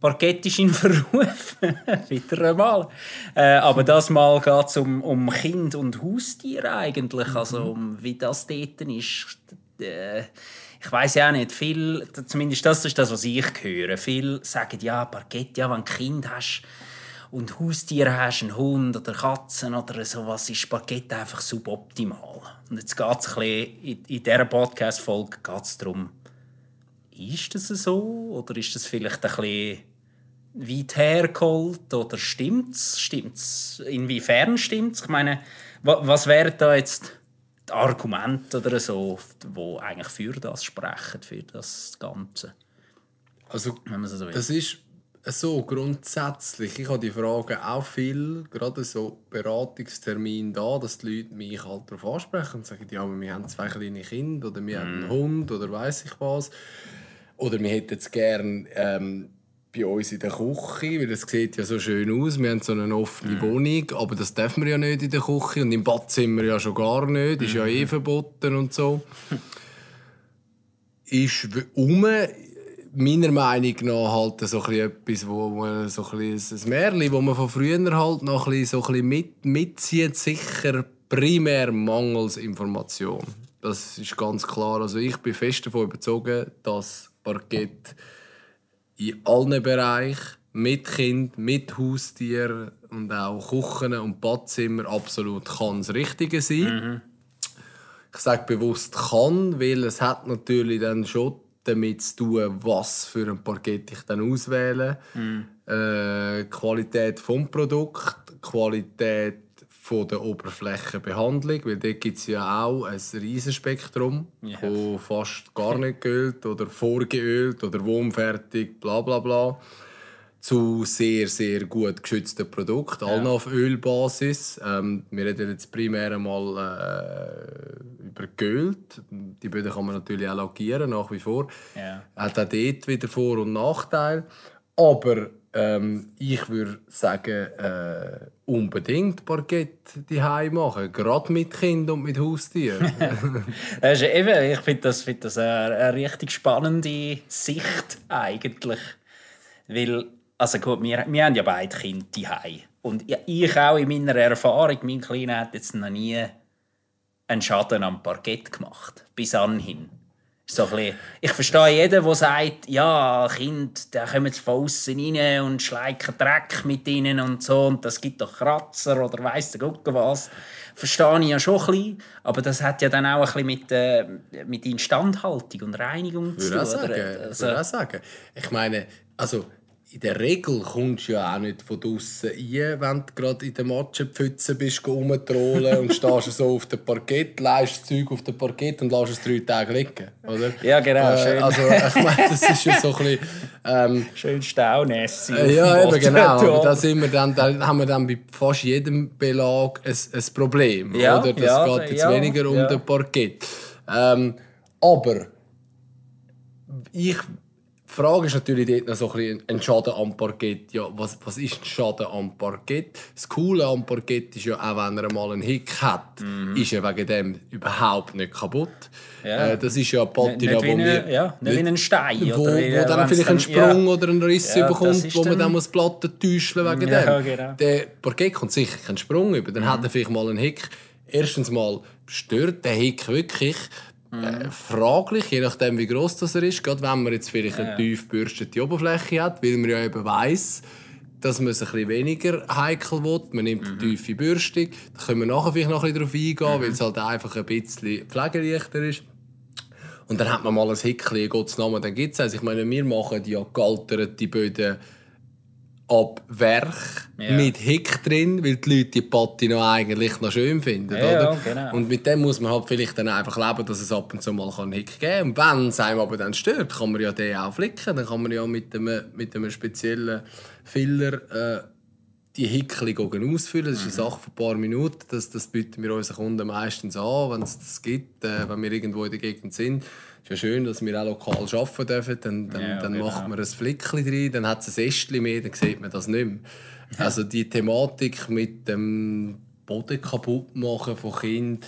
Parkett ist in Verruf. Wieder einmal. Äh, aber das Mal geht es um, um Kind und Haustiere eigentlich. Mhm. Also um wie das dort ist. Äh, ich weiß ja nicht, viel, zumindest das ist das, was ich höre. Viele sagen, ja, Parkett, ja, wenn du ein Kind hast und Haustiere hast, einen Hund oder Katzen oder sowas, ist Parkett einfach suboptimal. Und jetzt geht es in, in dieser Podcast-Folge darum, ist das so oder ist das vielleicht ein bisschen weit hergeholt oder stimmt's? Stimmt's? Inwiefern stimmt's? Ich meine, was wären da jetzt die Argumente oder so, wo eigentlich für das sprechen, für das Ganze? Also, so das ist so grundsätzlich. Ich habe die Fragen auch viel, gerade so Beratungstermin da, dass die Leute mich halt darauf ansprechen und sagen, ja, wir haben zwei kleine Kinder oder wir mm. haben einen mhm. Hund oder weiß ich was. Oder wir hätten es gerne ähm, bei uns in der Küche, weil es sieht ja so schön aus. Wir haben so eine offene mm. Wohnung, aber das dürfen wir ja nicht in der Küche und im Badzimmer ja schon gar nicht. Ist ja eh mhm. verboten und so. ist um meiner Meinung nach halt so etwas, wo man so ein, ein Märchen, wo man von früher halt noch ein so ein mit, mitzieht, sicher primär mangels Information. Das ist ganz klar. Also ich bin fest davon überzeugt, dass Parkett in allen Bereichen mit Kind, mit Haustier und auch Küchen und Badzimmer absolut kann das Richtige sein. Mhm. Ich sage bewusst kann, weil es hat natürlich dann schon damit zu tun, was für ein Parkett ich dann auswähle. Mhm. Äh, Qualität vom Produkt, Qualität von der Oberflächenbehandlung, weil dort gibt es ja auch ein riesiges Spektrum yeah. von fast gar nicht geölt oder vorgeölt oder wurmfertig, bla bla bla, zu sehr, sehr gut geschützten Produkten, ja. alle auf Ölbasis. Ähm, wir reden jetzt primär einmal äh, über geölt. Die Böden kann man natürlich auch lackieren, nach wie vor. Ja. Hat auch dort wieder Vor- und Nachteile. Aber ähm, ich würde sagen, äh, unbedingt Parkett die machen, gerade mit Kind und mit Haustieren. das eben, ich finde das, find das eine, eine, richtig spannende Sicht eigentlich, weil also gut, wir, wir haben ja beide Kinder die und ich auch in meiner Erfahrung, mein Kleiner hat jetzt noch nie einen Schaden am Parkett gemacht bis anhin. So bisschen, ich verstehe jeden, der sagt, ja, Kind, da kommen von außen rein und schleichen Dreck mit ihnen und so und das gibt doch Kratzer oder weiss der Gucke was. Verstehe ich ja schon ein bisschen, aber das hat ja dann auch ein bisschen mit, äh, mit Instandhaltung und Reinigung zu tun. Sagen, also, würde auch sagen. Ich meine, also in der Regel kommst du ja auch nicht von draußen rein, wenn du gerade in der Matschenpfütze bist, rumtrollen und stehst so auf dem Parkett, leist das Zeug auf dem Parkett und lässt es drei Tage liegen. Oder? Ja, genau. Äh, schön. Also, ich meine, das ist ja so ein bisschen... Ähm, schön staunässig. Äh, ja, eben, genau. Aber da, sind wir dann, da haben wir dann bei fast jedem Belag ein, ein Problem. Ja, oder? Das ja, geht jetzt ja, weniger um den Parkett. Ähm, aber ich die Frage ist natürlich dort noch so ein, ein Schaden am Parkett. Ja, was, was ist ein Schaden am Parkett? Das Coole am Parkett ist ja, auch wenn er mal einen Hick hat, mhm. ist er wegen dem überhaupt nicht kaputt. Ja. Äh, das ist ja Patina, wo wir... Ja, nicht wie ein Stein. Wo, oder wo dann vielleicht einen Sprung ja. oder einen Riss ja, bekommt, wo man dann muss Platten täuschen wegen ja, dem. Genau. Der Parkett kommt sicher keinen Sprung über. Dann mhm. hat er vielleicht mal einen Hick. Erstens mal stört der Hick wirklich äh, fraglich, je nachdem wie groß das er ist. Gerade wenn man jetzt vielleicht eine tief bürstete Oberfläche hat, weil man ja eben weiss, dass man es ein bisschen weniger heikel will. Man nimmt eine mhm. tiefe Bürstung. Da können wir nachher vielleicht noch ein bisschen darauf eingehen, mhm. weil es halt einfach ein bisschen pflegeleichter ist. Und dann hat man mal ein Hickli, Gottes Namen, dann gibt es also Ich meine, wir machen ja gealterte Böden ab Werk ja. mit Hick drin, weil die Leute die Patina eigentlich noch schön finden. Ja, oder? Genau. Und mit dem muss man halt vielleicht dann einfach leben, dass es ab und zu mal einen Hick geben kann. Und wenn es einem aber dann stört, kann man ja den auch flicken. Dann kann man ja mit einem, mit einem speziellen Filler äh, die Hickli ausfüllen. Das ist eine mhm. Sache von ein paar Minuten. Das, das bieten wir unseren Kunden meistens an, wenn es das gibt, äh, wenn wir irgendwo in der Gegend sind ist ja schön, dass wir auch lokal arbeiten dürfen. Dann, dann, ja, dann genau. macht man ein Flickchen drin, dann hat es ein Ästchen mehr, dann sieht man das nicht mehr. Also die Thematik mit dem Boden kaputt machen von Kindern,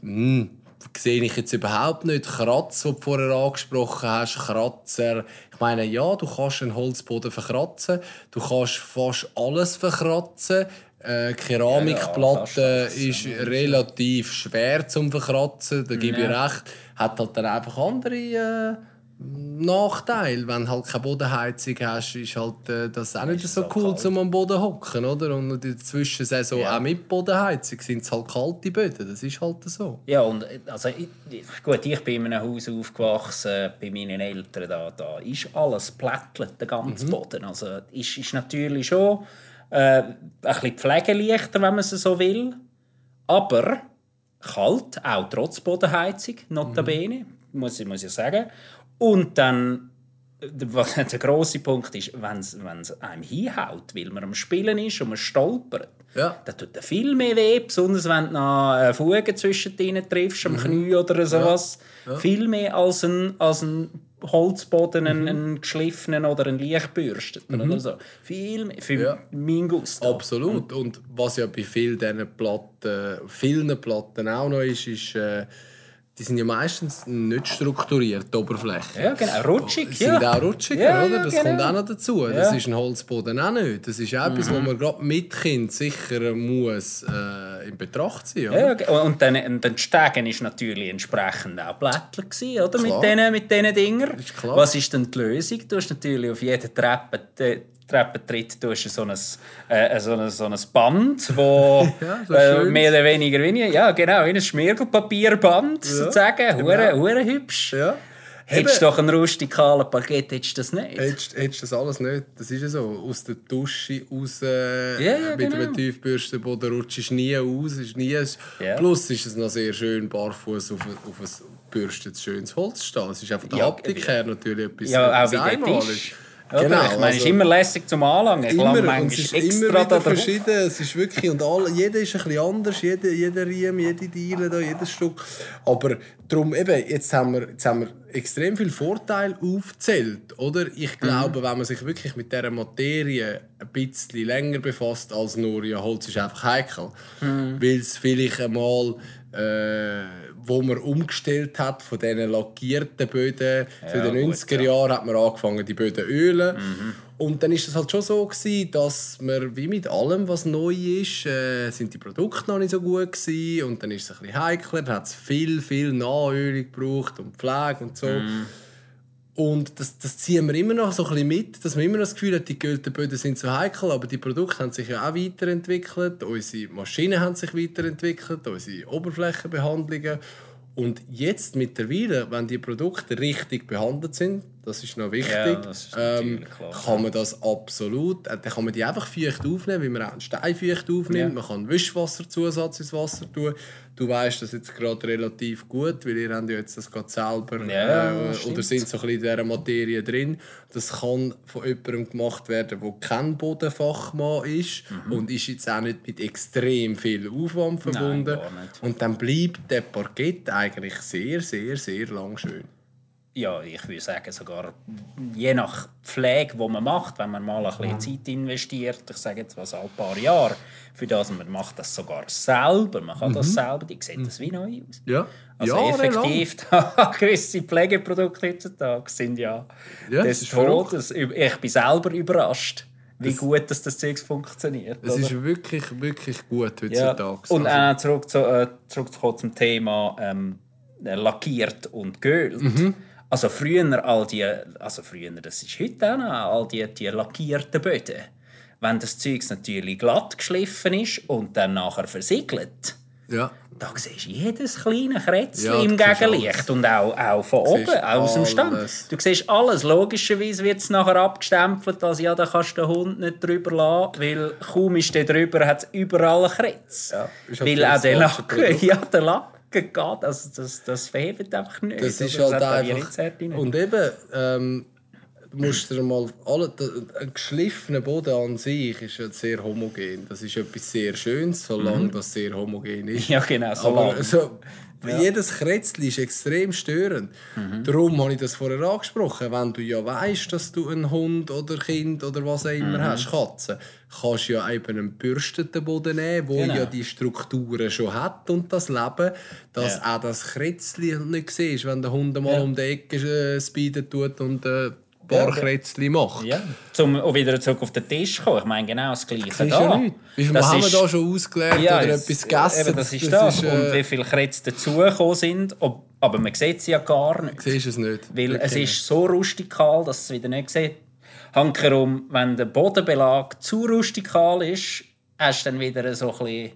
hm, sehe ich jetzt überhaupt nicht. Kratz, was du vorher angesprochen hast, Kratzer. Ich meine, ja, du kannst einen Holzboden verkratzen, du kannst fast alles verkratzen. Äh, Keramikplatte Ja, ja, ist relativ schwer zum Verkratzen, da gebe ich recht. Hat halt dann einfach andere äh, Nachteile. Wenn du halt keine Bodenheizung hast, ist halt äh, das auch nicht Ist so so cool, kalt. zum am Boden hocken, oder? Und in der Zwischensaison Ja. auch mit Bodenheizung sind es halt kalte Böden, das ist halt so. Ja, und äh, also, ich, gut, ich bin in einem Haus aufgewachsen, bei meinen Eltern, da, da ist alles plättelt, der ganze Boden. Also ist, ist natürlich schon äh, ein bisschen pflegeleichter, wenn man es so will, aber kalt, auch trotz Bodenheizung, notabene, muss, ich, muss ich sagen. Und dann, äh, der grosse Punkt ist, wenn es einem hinhaut, weil man am Spielen ist und man stolpert, Ja. das tut dir viel mehr weh, besonders wenn du noch eine Fuge zwischen denen triffst, am Knie oder sowas. Viel mehr als ein, als ein Holzboden, einen, einen geschliffenen oder einen leichtbürsteten oder so. Viel mehr, für Ja. mein Gusto. Absolut. Und was ja bei vielen Platten, vielen Platten auch noch ist, ist, äh, die sind ja meistens nicht strukturiert, die Oberfläche. Ja, genau. Rutschig, Die sind ja. auch rutschiger, Ja, oder? ja, Das genau. kommt auch noch dazu. Das Ja. Mhm. ist ein Holzboden auch nicht. Das ist auch etwas, was man gerade mit Kind sicher muss äh, in Betracht ziehen Ja, oder? ja, und dann, und dann Stegen ist natürlich entsprechend auch Blättler gewesen, oder? Klar. Mit diesen mit. Ist klar. Was ist denn die Lösung? Du hast natürlich auf jeder Treppe, äh, Treppentritt du hast so ein, äh, so ein, so ein Band, wo Ja, so äh, mehr oder weniger, wie, ja genau, wie ein Schmirgelpapierband sozusagen, hure, hure hübsch. Genau. Ja. Hättest du doch einen rustikalen Parkett, hättest du das nicht. Hättest, hättest du das alles nicht. Das ist ja so. Aus der Dusche raus äh, Ja, ja, mit genau. einem Tiefbürstenboden rutschst du nie aus. Ist nie, Ja. Plus ist es noch sehr schön, barfuß auf, ein- auf ein bürstetes, schönes Holz zu stehen. Es ist einfach der Ja, Haptik her natürlich etwas, Ja, auch etwas Einmaliges. Oder? Genau, ich meine, es ist also- immer lässig zum Anlangen. Ich Immer, manchmal es ist extra immer wieder verschieden. Es ist wirklich, und alle, jeder ist ein bisschen anders, jeder, jeder Riemen, jede Diele, da, jedes Stück. Aber darum eben, jetzt haben wir, jetzt haben wir extrem viele Vorteile aufgezählt, oder? Ich glaube, wenn man sich wirklich mit dieser Materie ein bisschen länger befasst als nur, ja, Holz ist einfach heikel, weil es vielleicht einmal äh, wo man umgestellt hat von diesen lackierten Böden. so in den gut, 90er Jahren hat man angefangen, die Böden zu ölen. Und dann ist es halt schon so gewesen, dass man wie mit allem, was neu ist, äh, sind die Produkte noch nicht so gut gewesen. und dann ist es ein bisschen heikler, hat es viel, viel Nachölung gebraucht und Pflege und so. Und das, das ziehen wir immer noch so ein bisschen mit, dass man immer noch das Gefühl hat, die geölten Böden sind so heikel, aber die Produkte haben sich ja auch weiterentwickelt, unsere Maschinen haben sich weiterentwickelt, unsere Oberflächenbehandlungen. Und jetzt mittlerweile, wenn die Produkte richtig behandelt sind, das ist noch wichtig, Ja, ist ähm, kann man das absolut, äh, dann kann man die einfach feucht aufnehmen, wie man auch einen Stein feucht aufnimmt. Ja. Man kann Wischwasserzusatz ins Wasser tun. Du weißt das jetzt gerade relativ gut, weil ihr habt ja jetzt das gerade selber Ja, äh, oder sind so ein bisschen in dieser Materie drin. Das kann von jemandem gemacht werden, der kein Bodenfachmann ist und ist jetzt auch nicht mit extrem viel Aufwand verbunden. nicht. Und dann bleibt der Parkett eigentlich sehr, sehr, sehr lang schön. Ja, ich würde sagen, sogar je nach Pflege, die man macht, wenn man mal ein Mhm. bisschen Zeit investiert, ich sage jetzt was, ein paar Jahre, für das man macht das sogar selber, man kann das selber, die sieht das wie neu aus. Mhm. Ja, Also Jahrelang. effektiv, gewisse Pflegeprodukte heutzutage sind ja, Ja, das des Todes. Ich bin selber überrascht, wie gut dass das Zeug funktioniert. Es ist wirklich, wirklich gut Ja. heutzutage. Und Also- äh, zurück zu, äh, zurückzukommen zum Thema ähm, äh, lackiert und geölt. Mhm. Also früher all die, also früher, das ist heute auch noch, all die, die lackierten Böden. Wenn das Zeug natürlich glatt geschliffen ist und dann nachher versiegelt, ja. da siehst du jedes kleine Krätzchen Ja, im Gegenlicht und auch, auch von oben, aus dem Stand. Du siehst alles. Logischerweise wird es nachher abgestempelt, als ja, da kannst du den Hund nicht drüber lassen, weil kaum ist der drüber, hat es überall Kretz. Ja, halt weil auch der Produkt. ja, der Lacken geht, also das, das verhebt einfach nicht. Das ist halt die einfach. Und eben, ähm, musst dir mal alle, ein geschliffener Boden an sich ist ja sehr homogen. Das ist etwas sehr Schönes, solange das sehr homogen ist. Mhm. Ja, genau, so Aber lang. So, Jedes Kretzli ist extrem störend. Mhm. Darum habe ich das vorher angesprochen. Wenn du ja weißt, dass du einen Hund oder Kind oder was auch immer Mhm. hast, Katze, kannst du ja eben einen bürsteten Boden nehmen, wo Genau. ja die Strukturen schon hat und das Leben, dass Ja. auch das Kretzli nicht siehst, wenn der Hund mal Ja. um die Ecke äh, speeden tut und äh, Kretzli macht. Ja, um auch wieder zurück auf den Tisch zu kommen. Ich meine, genau das Gleiche Das ist da. ja nichts. Wie viel Das haben wir ist- da schon ausgelernt Ja, oder es- etwas gegessen? Eben, das ist das. äh, Und wie viele Kretze dazugekommen sind. Ob, aber man sieht sie ja gar nicht. siehst es nicht. Weil es Wirklich ist so rustikal, dass es wieder nicht sieht. Hankerum, wenn der Bodenbelag zu rustikal ist, hast du dann wieder so ein bisschen...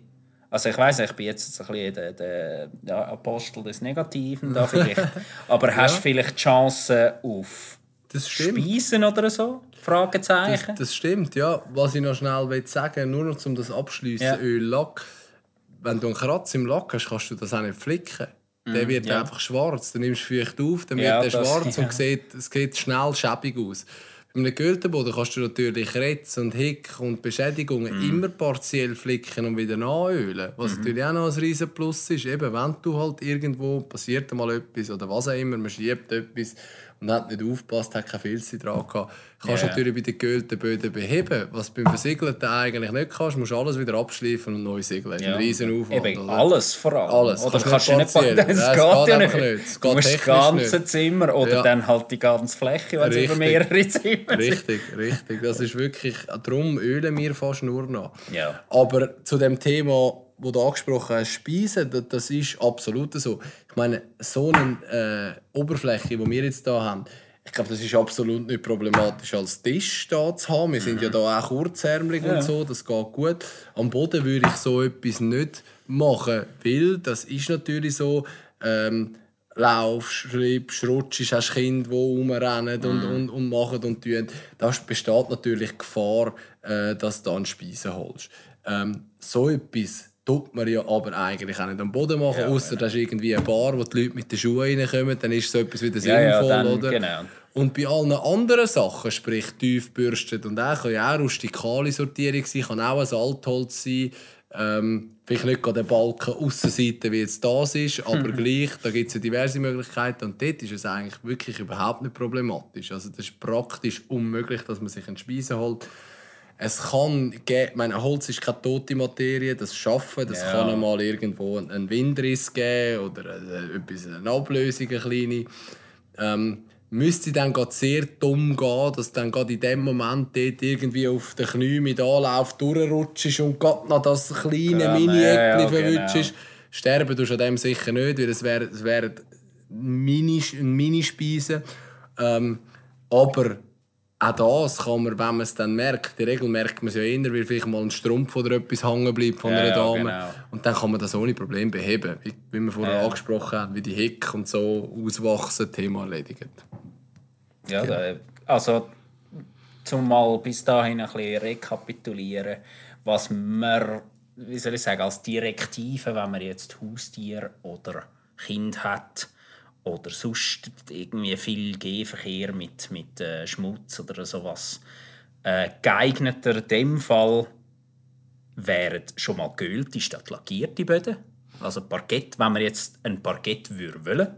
Also ich weiß ich bin jetzt ein bisschen der, der, der Apostel des Negativen da vielleicht. aber hast Ja. vielleicht die Chance auf Das stimmt. Speisen oder so? Fragezeichen. Das, das stimmt, ja. Was ich noch schnell will sagen nur noch um das abschließen, Ja. Öl, Lack. Wenn du einen Kratz im Lack hast, kannst du das auch nicht flicken. Der wird Mm, ja. einfach schwarz. Dann nimmst du vielleicht auf, dann wird Ja, der das- schwarz und sieht, es sieht schnell schäbig aus. Bei einem Gültenboden kannst du natürlich Rätz und Hick und Beschädigungen Mm. immer partiell flicken und wieder nachölen. Was Mhm. natürlich auch noch ein riesen Plus ist. Eben, wenn du halt irgendwo passiert mal etwas oder was auch immer, man schiebt etwas und hat nicht aufgepasst, hat kein Filz dran gehabt, kannst du Ja. natürlich bei den geölten Böden beheben. Was du beim Versiegelten eigentlich nicht kannst, musst du alles wieder abschleifen und neu siegeln. Das ist ein riesen Aufwand. Eben, alles vor allem. Alles. Oder Kannst kannst du nicht partiell. Das geht geht ja nicht. nicht. Du geht musst das ganze nicht. Zimmer oder Ja. dann halt die ganze Fläche, wenn es über mehrere Zimmer sind. Richtig, richtig. Das ist wirklich, darum ölen wir fast nur noch. Ja. Aber zu dem Thema, wo du angesprochen hast, Speisen, das, das ist absolut so. Ich meine, so eine äh, Oberfläche, die wir jetzt hier haben, ich glaube, das ist absolut nicht problematisch als Tisch da zu haben. Wir sind ja da auch kurzärmelig Ja. und so, das geht gut. Am Boden würde ich so etwas nicht machen, weil das ist natürlich so, ähm, laufst, schreibst, rutschst, hast Kinder, die rumrennen und, und, und machen und tun. Da besteht natürlich die Gefahr, äh, dass du dann Speisen holst. Ähm, so etwas tut man ja aber eigentlich auch nicht am Boden machen, Ja, außer das ist irgendwie eine Bar, wo die Leute mit den Schuhen reinkommen, dann ist so etwas wieder Ja, ja, sinnvoll, dann- oder? genau. Und bei allen anderen Sachen, sprich tief bürstet und auch, kann ja auch rustikale Sortierung sein, kann auch ein Altholz sein, ähm, vielleicht nicht gerade der Balken Aussenseite, wie jetzt das ist, aber gleich, da gibt es ja diverse Möglichkeiten und dort ist es eigentlich wirklich überhaupt nicht problematisch. Also das ist praktisch unmöglich, dass man sich einen Speisen holt. Es kann geben, meine, Holz ist keine tote Materie, das Schaffen, das Ja. kann einmal irgendwo einen Windriss geben oder äh, etwas, eine Ablösung, eine kleine. Ähm, müsste dann gerade sehr dumm gehen, dass dann gerade in dem Moment dort irgendwie auf den Knien mit Anlauf durchrutschst und gerade noch das kleine Ja, Mini-Eckli ja, verwutschst. Sterben tust du an dem sicher nicht, weil es wären es wären Mini. Ähm, aber auch das kann man, wenn man es dann merkt, in der Regel merkt man es ja eher, weil vielleicht mal ein Strumpf oder etwas hängen bleibt von Ja, einer Dame. genau. Und dann kann man das ohne Problem beheben. Wie, wie wir vorher Ja. angesprochen haben, wie die Heck und so auswachsen, Thema erledigt. Ja, da, also zum mal bis dahin ein bisschen rekapitulieren, was man, wie soll ich sagen, als Direktive, wenn man jetzt Haustier oder Kind hat oder sonst irgendwie viel Gehverkehr mit, mit äh, Schmutz oder sowas, äh, geeigneter in dem Fall wären schon mal geölte statt lackierte Böden. Also Parkett, wenn man jetzt ein Parkett würde wollen,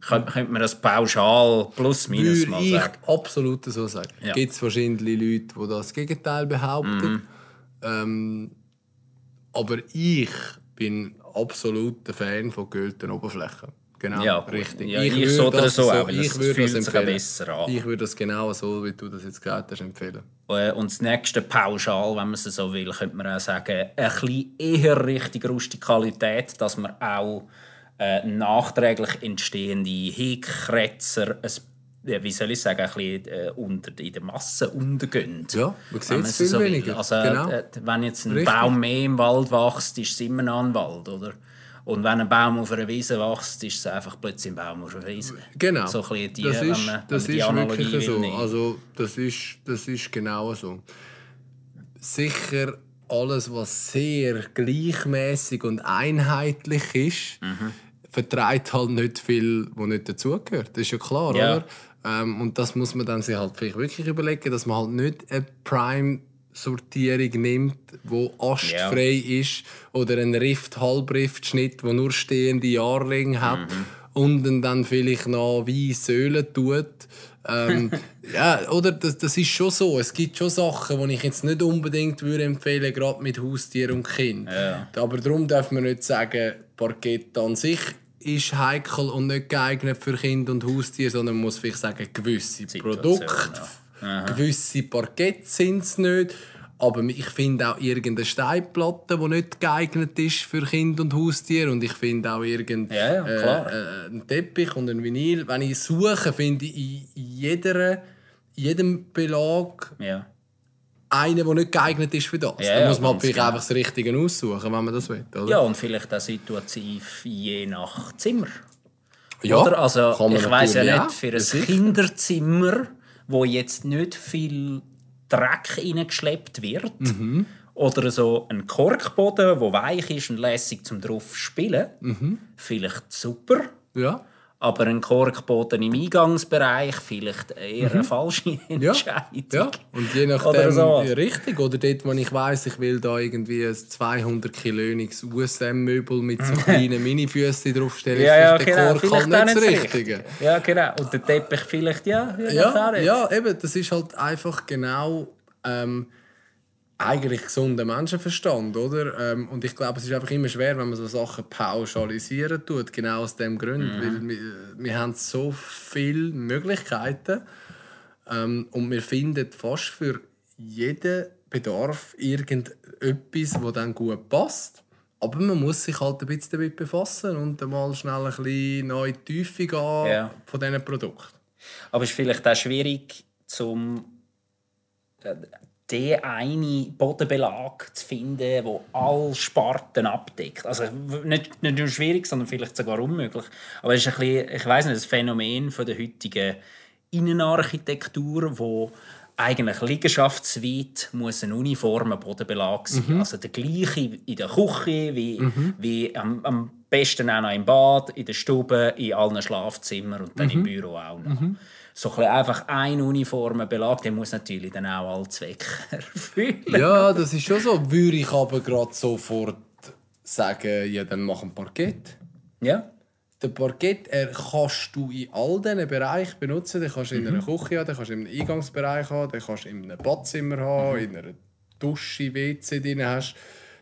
könnte, könnte man das pauschal plus minus Würde mal ich sagen. absolut so sagen. Ja. Gibt es wahrscheinlich Leute, die das Gegenteil behaupten. Mhm. Ähm, aber ich bin absolut ein Fan von geölten Oberflächen. Genau, Ja, richtig. Ja, ich würde so oder das so auch, weil ich es würde fühlt das empfehlen. besser an. Ich würde das genau so, wie du das jetzt gesagt hast, empfehlen. Äh, Und das nächste Pauschal, wenn man es so will, könnte man auch sagen, ein bisschen eher Richtung Rustikalität, dass man auch äh, nachträglich entstehende äh, wie soll ich sagen, ein bisschen äh, unter, in der Masse untergehen. Ja, man sieht Wenn es viel will. weniger. Also, Genau. äh, wenn jetzt ein Richtig. Baum mehr im Wald wächst, ist es immer noch ein Wald, oder? Und wenn ein Baum auf einer Wiese wächst, ist es einfach plötzlich ein Baum auf einer Wiese. Genau. So ein die, das wenn ist, man, das wenn man die ist wirklich so. nehmen. Also, das ist, das ist genau so. Sicher alles, was sehr gleichmäßig und einheitlich ist, Mhm. vertreibt halt nicht viel, was nicht dazugehört. Das ist ja klar, Ja. oder? Ähm, und das muss man dann sich halt vielleicht wirklich überlegen, dass man halt nicht eine Prime Sortierung nimmt, wo astfrei ist, oder einen Rift Halbriftschnitt, wo nur stehende Jahrlinge hat Mhm. und dann vielleicht noch wie Säulen tut. ähm, ja, oder das, das ist schon so. Es gibt schon Sachen, die ich jetzt nicht unbedingt würde empfehlen, gerade mit Haustier und Kind. Ja. Aber darum darf man nicht sagen, Parkett an sich ist heikel und nicht geeignet für Kind und Haustier, sondern man muss vielleicht sagen, gewisse Situation, Produkte, ja. Gewisse Parkett sind es nicht. Aber ich finde auch irgendeine Steinplatte, die nicht geeignet ist für Kind und Haustier. Und ich finde auch irgendeinen Ja, ja, äh, einen Teppich und ein Vinyl. Wenn ich suche, finde ich in jeder, jedem Belag Ja. einen, der nicht geeignet ist für das. Ja, da muss man vielleicht genau. einfach das Richtige aussuchen, wenn man das will. Oder? ja, und vielleicht auch situativ je nach Zimmer. Ja, Oder? Also, ich weiß ja nicht, für ein. Kinderzimmer, wo jetzt nicht viel Dreck reingeschleppt wird, Mhm. oder so ein Korkboden, der weich ist und lässig zum drauf spielen, Mhm. vielleicht super. Ja. Aber ein Korkboden im Eingangsbereich vielleicht eher eine falsche Mhm. Ja. Entscheidung. ja. Und je nachdem, Oder so. ja, richtig. Oder dort, wo ich weiss, ich will da irgendwie ein 200 kilöniges USM-Möbel mit so kleinen Minifüßen draufstellen, Ja, ja, ist genau. der Kork halt nicht das Richtige. Ja, genau. Und der Teppich vielleicht, ja. ja, Ja, ja, ja, eben, das ist halt einfach genau ähm, eigentlich gesunder Menschenverstand, oder? Ähm, und ich glaube, es ist einfach immer schwer, wenn man so Sachen pauschalisieren tut, genau aus dem Grund, weil wir, wir haben so viele Möglichkeiten ähm, und wir finden fast für jeden Bedarf irgendetwas, wo dann gut passt. Aber man muss sich halt ein bisschen damit befassen und mal schnell ein bisschen neue Tiefe gehen Ja. von diesen Produkten. Aber es ist vielleicht auch schwierig, zum äh, den einen Bodenbelag zu finden, der alle Sparten abdeckt. Also nicht, nicht nur schwierig, sondern vielleicht sogar unmöglich. Aber es ist ein bisschen, ich weiß nicht, das Phänomen von der heutigen Innenarchitektur, wo eigentlich liegenschaftsweit muss ein uniformer Bodenbelag sein. Also der gleiche in der Küche wie, wie am, am besten auch noch im Bad, in der Stube, in allen Schlafzimmern und dann im Büro auch noch. So ein einfach ein uniformer Belag, der muss natürlich dann auch alle Zwecke erfüllen. Ja, das ist schon so. Würde ich aber gerade sofort sagen, ja, dann mach ein Parkett. Ja, Den Parkett er kannst du in all diesen Bereichen benutzen. Den kannst du in einer Küche haben, den kannst du im Eingangsbereich haben, den kannst du in einem Badzimmer haben, in einer Dusche, WC drin hast.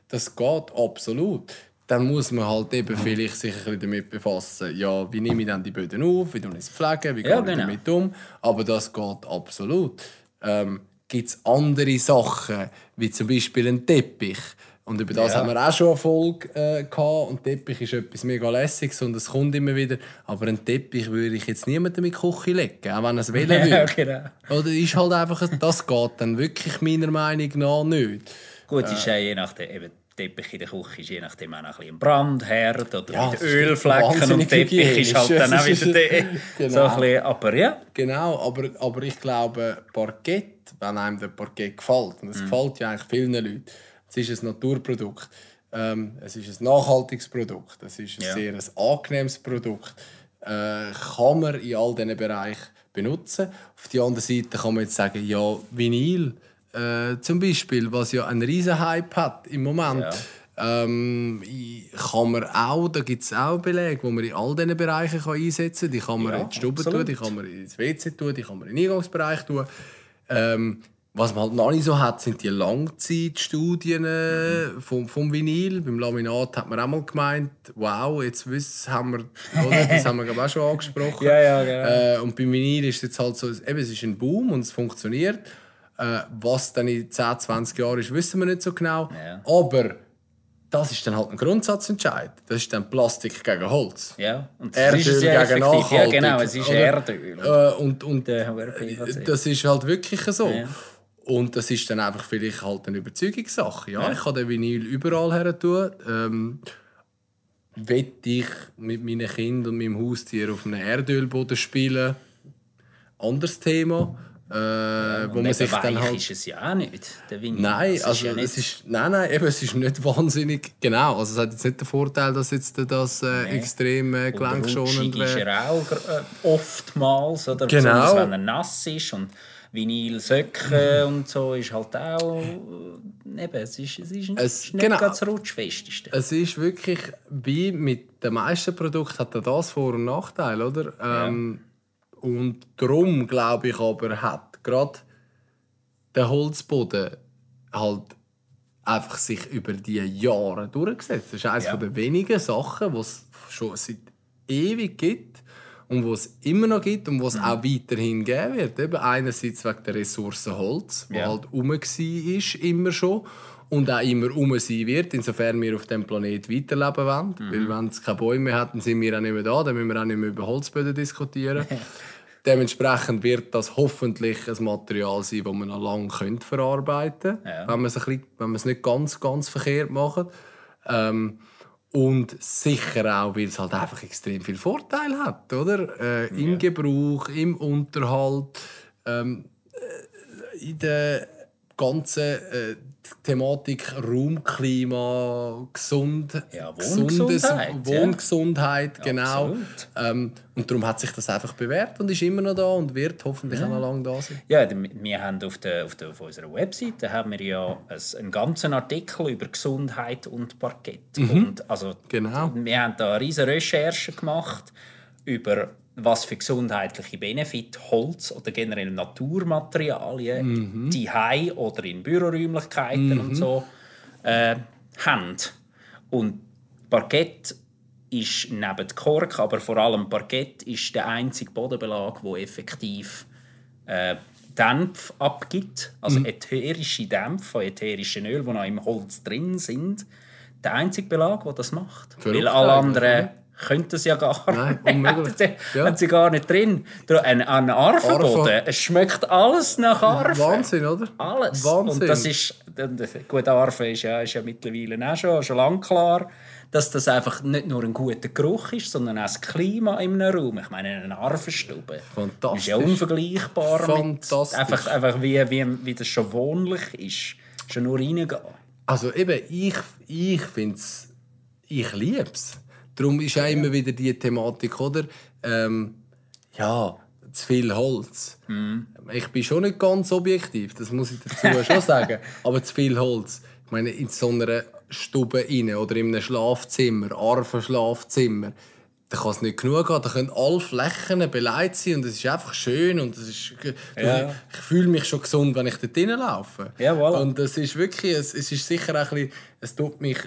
Das geht absolut. Dann muss man halt eben vielleicht sich ein bisschen damit befassen, ja, wie nehme ich dann die Böden auf, wie tue ich es pflegen, wie gehe Ja, ich genau. damit um. Aber das geht absolut. Ähm, Gibt es andere Sachen, wie zum Beispiel ein Teppich? Und über das Ja. haben wir auch schon eine Folge äh, gehabt. Und Teppich ist etwas mega lässiges und es kommt immer wieder. Aber einen Teppich würde ich jetzt niemandem in die Küche legen, auch wenn er es wählen ja genau. Oder ist halt einfach, das geht dann wirklich meiner Meinung nach nicht. Gut, ist ja je nachdem, eben, Teppich in der Küche ist je nachdem auch noch ein ein Brandherd oder Ja, mit Ölflecken und Teppich ist halt dann auch wieder der. Genau. So ein bisschen, aber ja, Genau, aber, aber ich glaube, Parkett, wenn einem der Parkett gefällt, und es gefällt ja eigentlich vielen Leuten, es ist ein Naturprodukt, ähm, es ist ein nachhaltiges Produkt, es ist ein Ja. sehr ein angenehmes Produkt, äh, kann man in all diesen Bereichen benutzen. Auf der anderen Seite kann man jetzt sagen, ja, Vinyl äh, zum Beispiel, was ja einen riesen Hype hat im Moment, ähm, i- kann man auch, da gibt es auch Belege, wo man in all diesen Bereichen kann einsetzen kann. Die kann man Ja, in die Stube tun, absolut. die kann man ins WC tun, die kann man in den Eingangsbereich tun. Ähm, was man halt noch nicht so hat, sind die Langzeitstudien äh, vom, vom Vinyl. Beim Laminat hat man auch mal gemeint, wow, jetzt wissen, haben wir, oder? das haben wir glaube auch schon angesprochen. Ja, ja, genau. Äh, und beim Vinyl ist es jetzt halt so, eben, es ist ein Boom und es funktioniert. Äh, was dann in 10, 20 Jahren ist, wissen wir nicht so genau. Ja. Aber das ist dann halt ein Grundsatzentscheid. Das ist dann Plastik gegen Holz. ja. Und Erdöl das ist es ja gegen effektiv. Ja, genau, es ist oder? Erdöl. Äh, und, und PVC. das ist halt wirklich so. Ja. Und das ist dann einfach vielleicht halt eine Überzeugungssache. Ja, ich kann den Vinyl überall her tun. Ähm, Wette ich mit meinen Kindern und meinem Haustier auf einem Erdölboden spielen? Anderes Thema. Äh, wo Und man sich dann halt ist es ja auch nicht, der Vinyl. Nein, Es ist also ja nicht, es ist, nein, nein, eben, es ist nicht wahnsinnig genau. Also es hat jetzt nicht den Vorteil, dass jetzt das äh, extrem äh, gelenkschonend Rutschig ist wäre. er auch äh, oftmals, oder? Genau. Besonders wenn er nass ist und Vinyl-Söcke und so ist halt auch... äh, Eben, es ist, es ist, Es- ist nicht genau. ganz das Rutschfesteste. Es ist wirklich, wie mit den meisten Produkten, hat er das Vor- und Nachteil, oder? Ähm, und darum glaube ich aber, hat gerade der Holzboden halt einfach sich über die Jahre durchgesetzt. Das ist eines Ja. der wenigen Sachen, die es schon seit ewig gibt und was es immer noch gibt und was es auch weiterhin geben wird. Eben einerseits wegen der Ressource Holz, die Ja. halt rum war, immer schon und auch immer rum sein wird, insofern wir auf dem Planet weiterleben wollen. Weil wenn es keine Bäume mehr hat, dann sind wir auch nicht mehr da, dann müssen wir auch nicht mehr über Holzböden diskutieren. Dementsprechend wird das hoffentlich ein Material sein, das man noch lange verarbeiten könnte, Ja. wenn man es nicht ganz, ganz verkehrt macht. Ähm, und sicher auch, weil es halt einfach extrem viel Vorteil hat, oder? Äh, Im Gebrauch, im Unterhalt, ähm, äh, in der ganzen äh, Thematik Raumklima, gesund, Ja, gesundes- Wohngesundheit, ja. Wohngesundheit, genau. Ähm, und darum hat sich das einfach bewährt und ist immer noch da und wird hoffentlich auch noch lange da sein. Ja, wir haben auf, der, auf, der, auf unserer Webseite haben wir ja ein, einen ganzen Artikel über Gesundheit und Parkett. Und also, Genau. Wir haben da eine riesige Recherche gemacht über was für gesundheitliche Benefit Holz oder generell Naturmaterialien die Hai oder in Büroräumlichkeiten und so äh, haben. Und Parkett ist neben Kork, aber vor allem Parkett ist der einzige Bodenbelag, wo effektiv äh, Dämpfe abgibt, also ätherische Dämpfe von ätherischen Öl, die noch im Holz drin sind. Der einzige Belag, der das macht. Verrückt Weil alle eigentlich, anderen können das ja gar Nein, nicht. unmöglich. haben, Ja. haben sie gar nicht drin. Ein, ein Arfenboden, Arfen. es schmeckt alles nach Arfen. Wahnsinn, oder? Alles. Wahnsinn. Und das ist, gut, Arfen ist ja, ist ja mittlerweile auch schon, schon lange klar, dass das einfach nicht nur ein guter Geruch ist, sondern auch das Klima in einem Raum. Ich meine, eine Arfenstube Fantastisch. ist ja unvergleichbar Fantastisch. mit einfach, einfach wie, wie, wie das schon wohnlich ist. Schon nur reingehen. Also eben, ich, ich finde es, ich liebe es. Darum ist auch immer wieder die Thematik, oder? Ähm, ja, zu viel Holz. Ich bin schon nicht ganz objektiv, das muss ich dazu schon sagen. Aber zu viel Holz. Ich meine, in so einer Stube rein oder in einem Schlafzimmer, Arfenschlafzimmer, da kann es nicht genug haben. Da können alle Flächen beleidigt sein und es ist einfach schön und es ist, Ja. ich fühle mich schon gesund, wenn ich dort laufe. Ja, voilà. Und das ist wirklich, es, es ist sicher auch ein bisschen, es tut mich,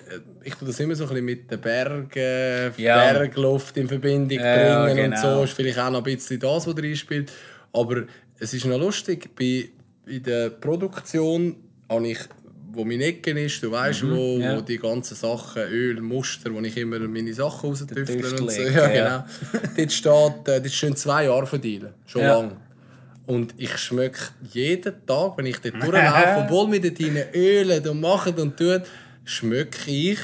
ich tue das immer so ein bisschen mit den Bergen, Ja. Bergluft in Verbindung Ja, bringen und genau. so. Ist vielleicht auch noch ein bisschen das, was reinspielt. Aber es ist noch lustig, bei, in der Produktion habe ich, wo mein Ecken ist, du weißt, wo, Mhm, ja. wo die ganzen Sachen, Öl, Muster, wo ich immer meine Sachen raustüftle und so. Ja, ja. genau. dort steht, äh, dort stehen zwei Jahre verdienen, schon Ja. lange. Und ich schmecke jeden Tag, wenn ich dort durchlaufe, obwohl wir dort hinein ölen und machen und tun, schmecke ich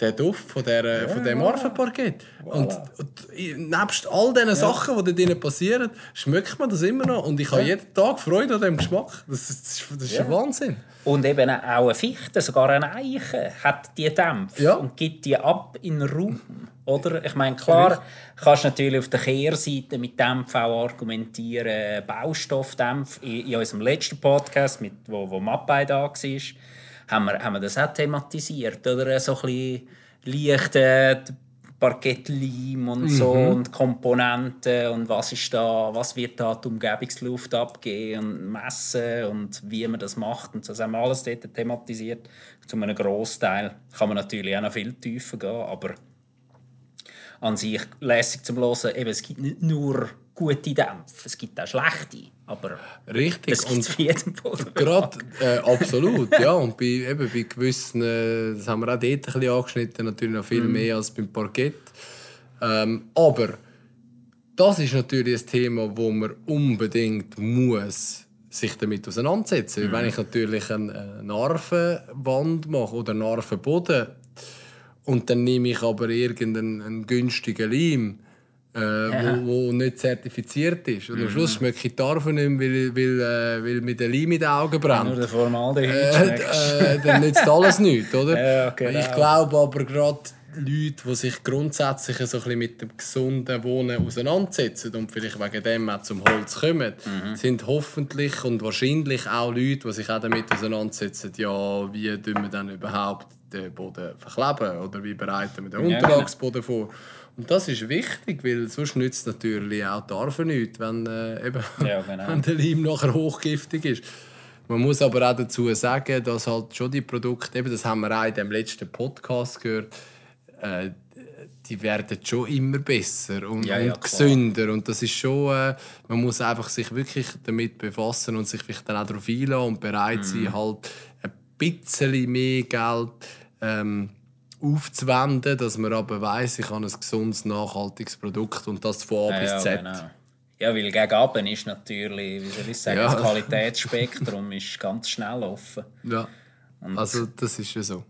den Duft von, der, von dem Arfenparkett. Und, und i- nebst all diesen Sachen, die drinnen passieren, schmeckt man das immer noch. Und ich habe jeden Tag Freude an dem Geschmack. Das ist, das ist, das ist Ja. Wahnsinn. Und eben auch eine Fichte, sogar eine Eiche, hat die Dämpfe Ja. und gibt die ab in den Raum. Oder? Ich meine, klar, kannst du natürlich auf der Kehrseite mit Dämpfen auch argumentieren, Baustoffdämpfe. In, in unserem letzten Podcast, mit, wo, wo Mappei da war, haben wir, haben wir das auch thematisiert. Oder? So ein bisschen leichte Parkettleim und so und Komponenten und was ist da, was wird da die Umgebungsluft abgeben und messen und wie man das macht und so. Das haben wir alles dort thematisiert. Zu einem Großteil kann man natürlich auch noch viel tiefer gehen, aber an sich lässig zum Hören. Eben, es gibt nicht nur gute Dämpfe, es gibt auch schlechte, aber Richtig. es gibt für jeden Boden. Gerade, äh, absolut, ja. Und bei, eben, bei gewissen, äh, das haben wir auch dort ein bisschen angeschnitten, natürlich noch viel mehr als beim Parkett. Ähm, aber das ist natürlich ein Thema, wo man unbedingt muss sich damit auseinandersetzen muss. Wenn ich natürlich eine, eine Narvenwand mache oder einen Narvenboden und dann nehme ich aber irgendeinen einen günstigen Leim, äh, wo, wo nicht zertifiziert ist. Und am Schluss schmecke ich die Narven nicht mehr, weil, weil, äh, weil mir der Leim in den Augen brennt. Nur der Formaldehyd Äh, äh, dann nützt alles nichts, oder? Ja, genau. Ich glaube aber gerade Leute, die sich grundsätzlich so ein bisschen mit dem gesunden Wohnen auseinandersetzen und vielleicht wegen dem auch zum Holz kommen, Mhm. sind hoffentlich und wahrscheinlich auch Leute, die sich auch damit auseinandersetzen, ja, wie tun wir dann überhaupt den Boden verkleben oder wie bereiten wir den Ja, Unterlagsboden vor. Und das ist wichtig, weil sonst nützt natürlich auch die Arve nichts, wenn, äh, eben, Ja, genau. wenn der Leim nachher hochgiftig ist. Man muss aber auch dazu sagen, dass halt schon die Produkte, eben, das haben wir auch in dem letzten Podcast gehört, äh, die werden schon immer besser und, Ja, ja, und klar. gesünder. Und das ist schon, äh, man muss einfach sich wirklich damit befassen und sich vielleicht dann auch darauf einlassen und bereit Mhm. sein, halt ein bisschen mehr Geld ähm, aufzuwenden, dass man aber weiß, ich habe ein gesundes, nachhaltiges Produkt und das von A Ja, bis ja, Z. genau. Ja, weil gegen Abend ist natürlich, wie soll ich sagen, Ja. das Qualitätsspektrum ist ganz schnell offen. Ja. Also das ist ja so.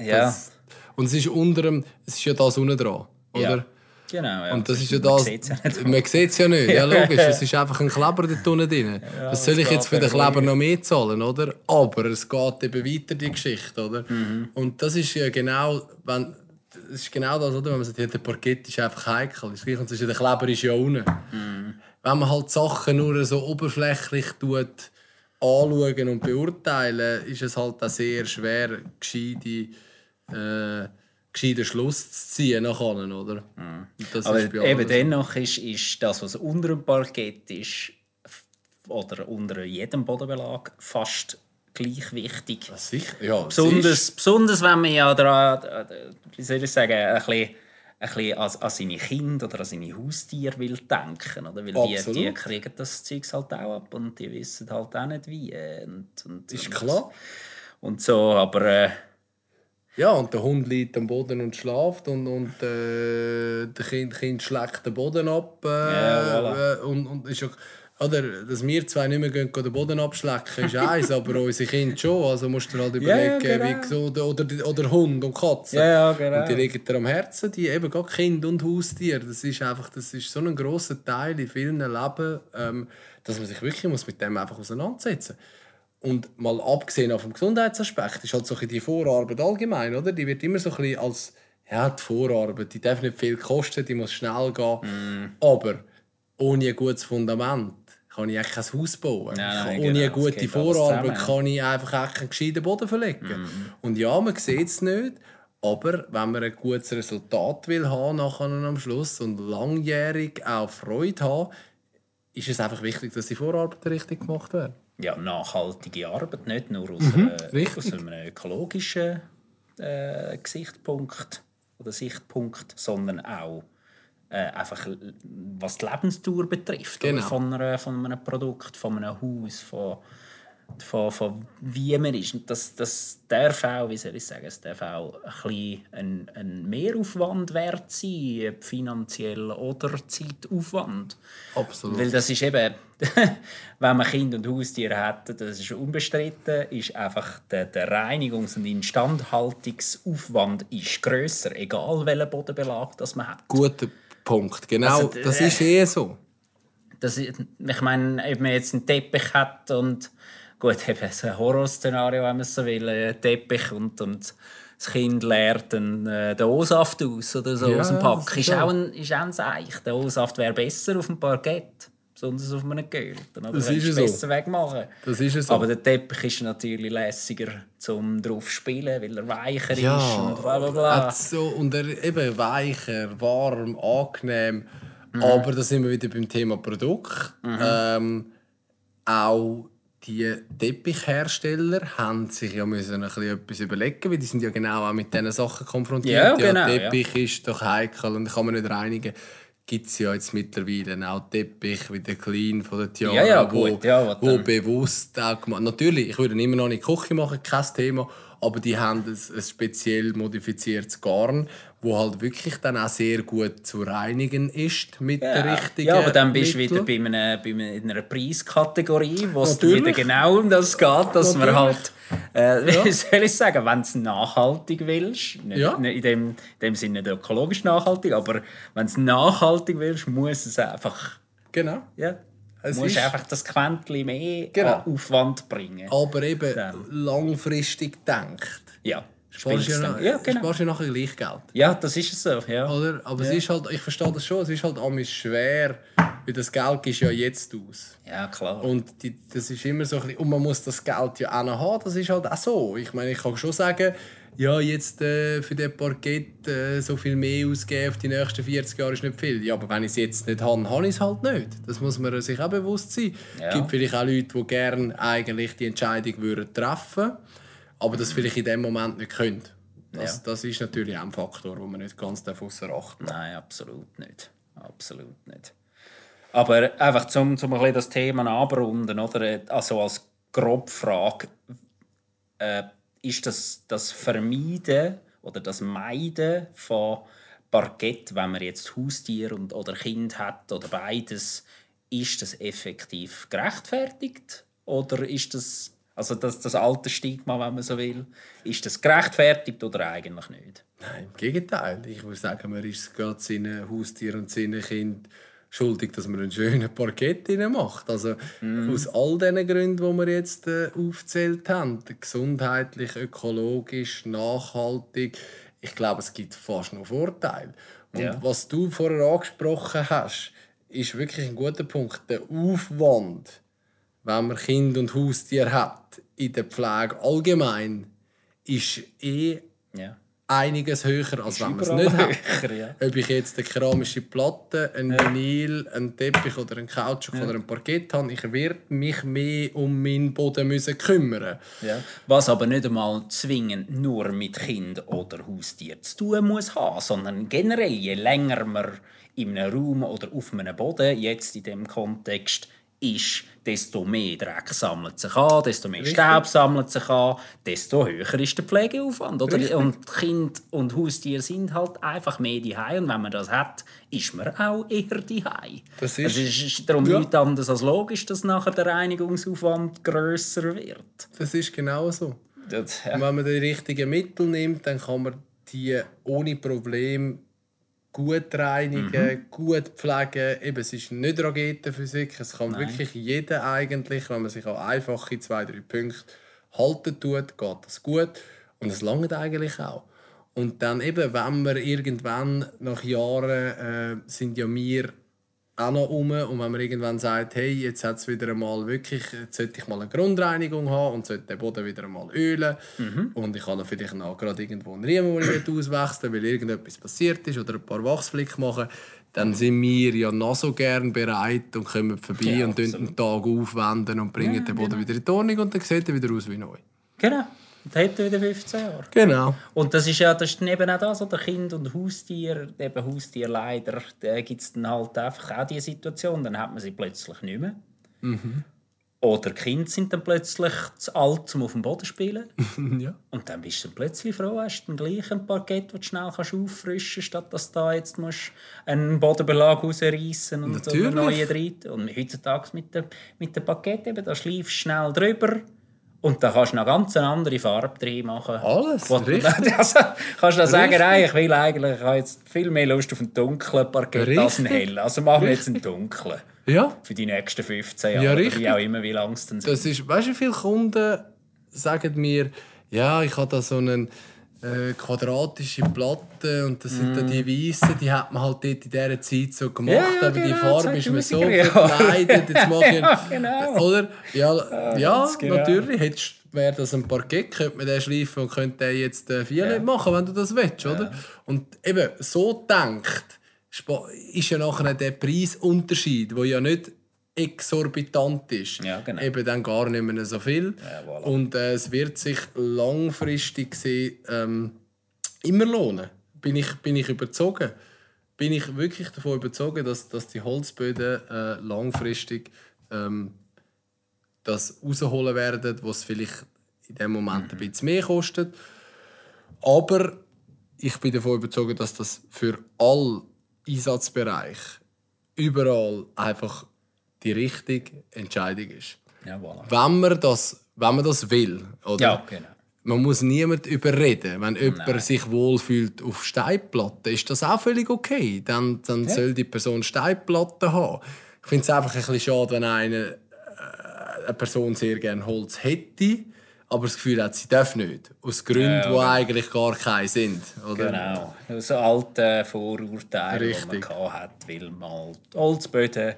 Ja, Das, und es ist unter dem, es ist ja das unten dran, oder? Ja. Genau. Ja. Und das ist ja das. ja. Man sieht es ja nicht. Ja, logisch. Es ist einfach ein Kleber dort unten drin. Was soll ich jetzt für den ja Kleber noch mehr zahlen, oder? Aber es geht eben weiter, die Geschichte, oder? Mhm. Und das ist ja genau, wenn, das ist genau das, oder? Wenn man sagt, ja, der Parkett ist einfach heikel. Das Gleiche, und das ist ja, der Kleber ist ja unten. Mhm. Wenn man halt Sachen nur so oberflächlich tut, anschauen und beurteilen, ist es halt auch sehr schwer, gescheite, äh, gescheiten Schluss zu ziehen nachher, oder? Mhm. Aber eben dennoch ist, ist das, was unter dem Parkett ist, oder unter jedem Bodenbelag, fast gleich wichtig. Sicher, ja. es Besonders, besonders wenn man ja daran, wie soll ich sagen, ein bisschen, ein bisschen an, an seine Kinder oder an seine Haustiere will denken. Oder? Weil die, Absolut. die kriegen das Zeug halt auch ab und die wissen halt auch nicht wie. Und, und, Ist und, klar. Und so, aber äh, Ja, und der Hund liegt am Boden und schläft und, und äh, der kind, kind schlägt den Boden ab. Äh, Ja, voilà. äh, und, und ist ja, oder, dass wir zwei nicht mehr gehen, den Boden abschlecken, ist eins, aber unsere Kinder schon. Also musst du dir halt überlegen, genau. wie so, oder, oder, oder Hund und Katze. Ja, genau. Und die liegen dir am Herzen, die eben gerade Kind und Haustier. Das ist einfach, das ist so ein grosser Teil in vielen Leben, ähm, dass man sich wirklich muss mit dem einfach auseinandersetzen muss. Und mal abgesehen vom Gesundheitsaspekt ist halt so die Vorarbeit allgemein, oder? Die wird immer so ein bisschen als ja, die Vorarbeit, die darf nicht viel kosten, die muss schnell gehen. Mm. Aber ohne ein gutes Fundament kann ich eigentlich kein Haus bauen. Nein, nein, kann- genau, ohne eine gute Vorarbeit kann ich einfach echt einen gescheiten Boden verlegen. Mhm. Und ja, man sieht es nicht, aber wenn man ein gutes Resultat will haben nachher am Schluss und langjährig auch Freude haben, ist es einfach wichtig, dass die Vorarbeit richtig gemacht wird. Ja, nachhaltige Arbeit, nicht nur aus, Mhm, äh, richtig. aus einem ökologischen äh, Gesichtspunkt oder Sichtpunkt, sondern auch äh, einfach, was die Lebensdauer betrifft? Genau. von, einer, von einem Produkt, von einem Haus, von, von, von wie man ist. Und das, das darf auch, wie soll ich sagen, es darf auch ein, ein, ein Mehraufwand wert sein, finanziell oder Zeitaufwand. Absolut. Weil das ist eben, wenn man Kinder und Haustiere hat, das ist unbestritten, ist einfach der, der Reinigungs- und Instandhaltungsaufwand ist grösser, egal welchen Bodenbelag das man hat. Guter Punkt. Genau, Also, das äh, ist eh so. Das, ich meine, ob man jetzt einen Teppich hat und gut, eben so ein Horrorszenario, wenn man es so will, ein Teppich und, und das Kind leert äh, den O-Saft aus oder so Ja, aus dem Pack. ist Ist so. auch ein, ist auch ein Seich. Der O-Saft wäre besser auf dem Parkett, besonders auf einem Gölten. Oder Das ist ja so. besser wegmachen. Das ist es so. Aber der Teppich ist natürlich lässiger zum drauf zu spielen, weil er weicher ja, ist und bla bla bla. so, und er eben weicher, warm, angenehm. Mhm. Aber da sind wir wieder beim Thema Produkt. Ähm, auch die Teppichhersteller haben sich ja müssen ein bisschen etwas überlegen, weil die sind ja genau auch mit diesen Sachen konfrontiert. Ja, genau, Teppich ist doch heikel und kann man nicht reinigen. Gibt es ja jetzt mittlerweile auch Teppich wie der Clean von der Tiara, Ja, ja, wo, gut, ja, wo bewusst auch gemacht Natürlich, ich würde immer noch die Küche machen, kein Thema, aber die haben ein, ein speziell modifiziertes Garn, wo halt wirklich dann auch sehr gut zu reinigen ist mit der richtigen Ja, aber dann bist du wieder bei, einem, bei einer- in einer Preiskategorie, wo es wieder genau um das geht, dass man Natürlich. halt, äh, wie soll ich sagen, wenn du nachhaltig willst, nicht, Ja. nicht in, dem, in dem Sinne nicht ökologisch nachhaltig, aber wenn du nachhaltig willst, muss es einfach, Genau. ja, Es musst ist- einfach das Quäntchen mehr Genau. an Aufwand bringen. Aber eben Dann. langfristig denkt. Ja. sparst du ja, noch- ja, genau. sparst nachher gleich Geld. Ja, das ist es so. Ja. Oder? Aber es ist halt, ich verstehe das schon, es ist halt amigs schwer, weil das Geld gehst ja jetzt aus. ja, klar. Und die, das ist immer so ein bisschen, und man muss das Geld ja auch noch haben, das ist halt auch so. Ich meine, ich kann schon sagen, ja, jetzt äh, für den Parkett äh, so viel mehr ausgeben auf die nächsten 40 Jahre ist nicht viel. Ja, aber wenn ich es jetzt nicht habe, habe ich es halt nicht. Das muss man sich auch bewusst sein. Es Ja. gibt vielleicht auch Leute, die gerne eigentlich die Entscheidung würden treffen aber das vielleicht in dem Moment nicht können. Das, Ja. das ist natürlich auch ein Faktor, den man nicht ganz außer Acht Nein, absolut nicht. Absolut nicht. Aber einfach zum, zum ein bisschen das Thema abrunden, oder? Also als Grobfrage, äh, ist das, das Vermeiden oder das Meiden von Parkett, wenn man jetzt Haustier und, oder Kind hat oder beides, ist das effektiv gerechtfertigt? Oder ist das, also das, das alte Stigma, wenn man so will, ist das gerechtfertigt oder eigentlich nicht? Nein, im Gegenteil. Ich würde sagen, man ist gerade seinen Haustieren und seinen Kind schuldig, dass man einen schönen Parkett macht. Also aus all diesen Gründen, die wir jetzt äh, aufgezählt haben, gesundheitlich, ökologisch, nachhaltig, ich glaube, es gibt fast noch Vorteile. Und Ja. was du vorher angesprochen hast, ist wirklich ein guter Punkt. Der Aufwand, wenn man Kind und Haustier hat, in der Pflege allgemein, ist eh Ja. Einiges höher, als wenn man es nicht hat. ja. Ob ich jetzt eine keramische Platte, ein Vinyl, einen Teppich oder einen Kautschuk oder ein Parkett habe, ich werde mich mehr um meinen Boden müssen kümmern. Ja. Was aber nicht einmal zwingend nur mit Kind oder Haustier zu tun muss haben, sondern generell, je länger man in einem Raum oder auf einem Boden, jetzt in dem Kontext, ist, desto mehr Dreck sammelt sich an, desto mehr Richtig. Staub sammelt sich an, desto höher ist der Pflegeaufwand. Oder? Richtig. Und Kind und Haustier sind halt einfach mehr die Und wenn man das hat, ist man auch eher die Das ist- ist, ist darum Ja. nichts anderes als logisch, dass nachher der Reinigungsaufwand grösser wird. Das ist genau so. Das, Und wenn man die richtigen Mittel nimmt, dann kann man die ohne Problem gut reinigen, gut pflegen. Eben, es ist nicht Raketenphysik. Es kann wirklich jeder eigentlich, wenn man sich an einfache zwei, drei Punkte halten tut, geht das gut. Und es langt eigentlich auch. Und dann eben, wenn wir irgendwann nach Jahren äh, sind ja wir auch noch um und wenn man irgendwann sagt, hey, jetzt hat es wieder einmal wirklich, jetzt sollte ich mal eine Grundreinigung haben und sollte den Boden wieder einmal ölen und ich habe dann vielleicht noch gerade irgendwo einen Riemen, den ich auswechseln weil irgendetwas passiert ist oder ein paar Wachsflicken machen, dann sind wir ja noch so gern bereit und kommen vorbei Ja, und einen Tag aufwenden und bringen den Boden wieder in die Ordnung und dann sieht er wieder aus wie neu. Genau. Und hat er wieder 15 Jahre. Genau. Und das ist ja das ist eben auch das, oder Kind und Haustier, eben Haustier leider, da gibt es dann halt einfach auch die Situation, dann hat man sie plötzlich nicht mehr. Oder die Kinder sind dann plötzlich zu alt, um auf dem Boden zu spielen. ja. Und dann bist du dann plötzlich froh, hast du den gleichen Parkett, das du schnell kannst auffrischen kannst, statt dass du da jetzt musst einen Bodenbelag rausreißen und Natürlich. einen neuen rein. Und heutzutage mit dem, mit dem Parkett, eben, da schleifst du schnell drüber. Und da kannst du noch ganz andere Farbe drin machen. Alles, du- richtig. Also, kannst du dann sagen, Richtig. nein, ich will eigentlich, ich habe jetzt viel mehr Lust auf einen dunklen Parkett als einen Richtig. hellen. Also machen wir jetzt einen dunklen. Ja. Für die nächsten 15 Jahre. Ja, richtig. Wie auch immer, wie lange es dann sind. Das ist, weißt du, wie viele Kunden sagen mir, ja, ich habe da so eine äh, quadratische Platte und das sind dann die weißen, die hat man halt dort in dieser Zeit so gemacht, Mm. Ja, ja, aber die genau, Farbe ist mir so 2000er Jahre. verkleidet, jetzt mache ich Ja, genau. Oder? Ja, ja ganz genau. natürlich, hättest wäre das ein Parkett, könnte man den schleifen und könnte den jetzt äh, vier machen, wenn du das willst, oder? Und eben, so denkt, ist ja nachher der Preisunterschied, der ja nicht exorbitant ist, Ja, genau. eben dann gar nicht mehr so viel. Ja, voilà. Und äh, es wird sich langfristig gesehen ähm, immer lohnen. Bin ich, bin ich überzogen. Bin ich wirklich davon überzogen, dass, dass die Holzböden äh, langfristig ähm, das rausholen werden, was vielleicht in dem Moment ein bisschen mehr kostet. Aber ich bin davon überzeugt, dass das für alle Einsatzbereiche überall einfach die richtige Entscheidung ist. Ja, voilà. Wenn man das, wenn man das will, oder? Ja, genau. Man muss niemand überreden. Wenn jemand sich wohlfühlt auf Steinplatten, ist das auch völlig okay. Dann, dann soll die Person Steinplatten haben. Ich finde es einfach ein bisschen schade, wenn eine, äh, eine Person sehr gerne Holz hätte, aber das Gefühl hat, sie darf nicht. Aus Gründen, die eigentlich gar keine sind. Oder? Genau. So alte Vorurteile, die man Richtig. gehabt hat, weil mal die Holzböden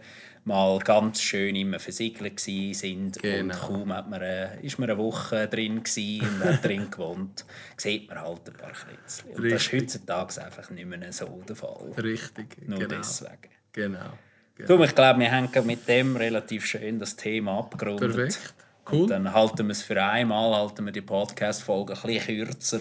mal ganz schön immer versiegelt sind Genau. und kaum hat man, äh, ist man eine Woche drin und hat drin gewohnt, sieht man halt ein paar Klitzchen. Und das ist heutzutage einfach nicht mehr so der Fall. Richtig, Nur genau. deswegen. Genau. genau. Darum, ich glaube, wir haben mit dem relativ schön das Thema abgerundet. Perfekt. Und Cool. dann halten wir es für einmal, halten wir die Podcast-Folge ein bisschen kürzer.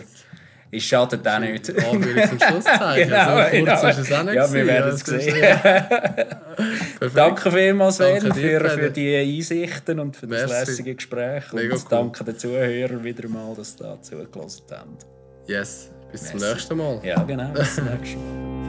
Es schadet auch nicht. Anführungs- und Schlusszeichen. Genau, so kurz genau. ist es auch nicht. Ja, wir werden es das ist- sehen. Danke vielmals, Danke dir, für, für die Einsichten und für das Merci. lässige Gespräch. Mega und cool. danke den Zuhörern wieder mal, dass sie da zugelassen haben. Yes, bis zum Merci. nächsten Mal. Ja, genau. Bis zum nächsten Mal.